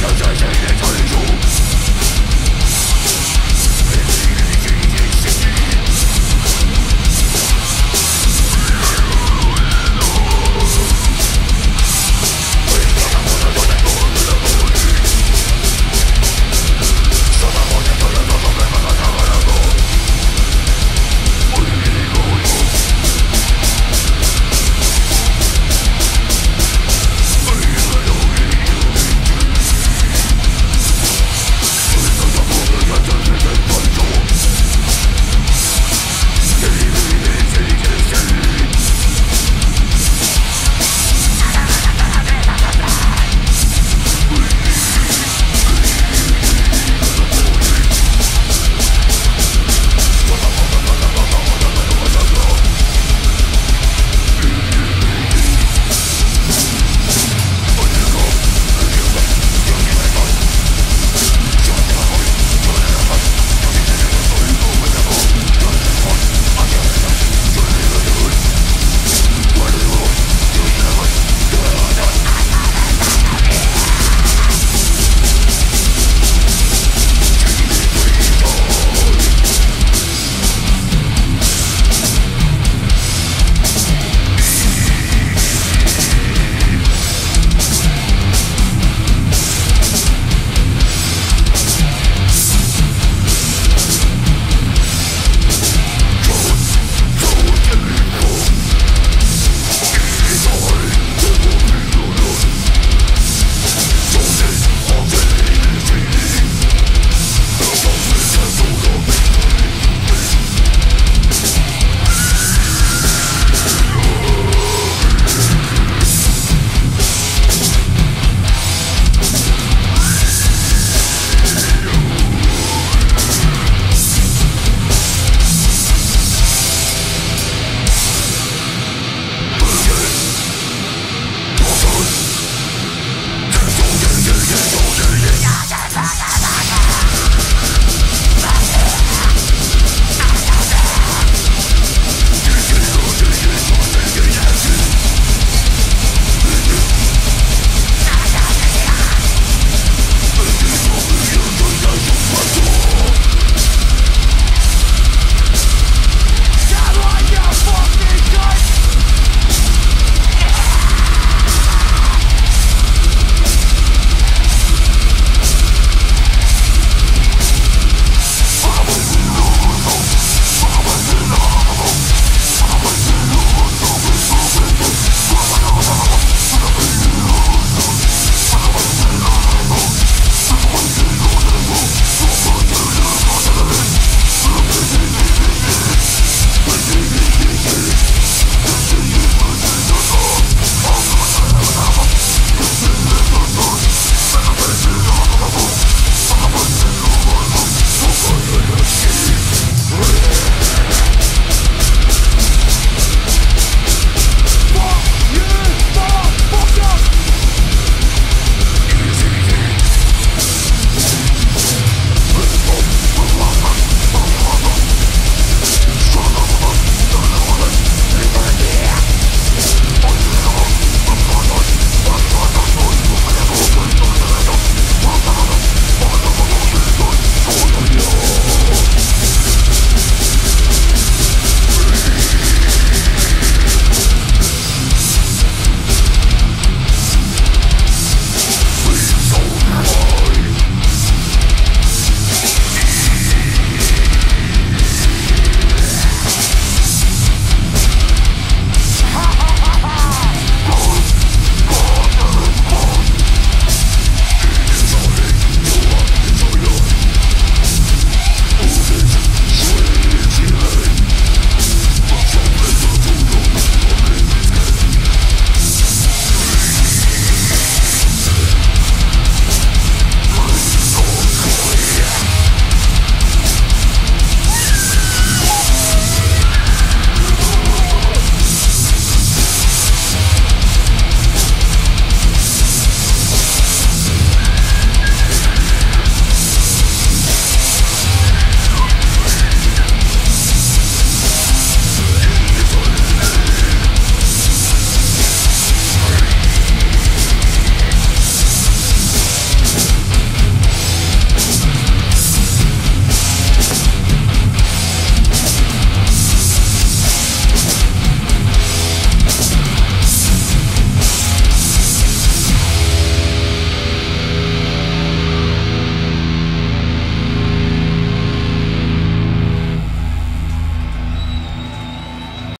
Don't judge me, don't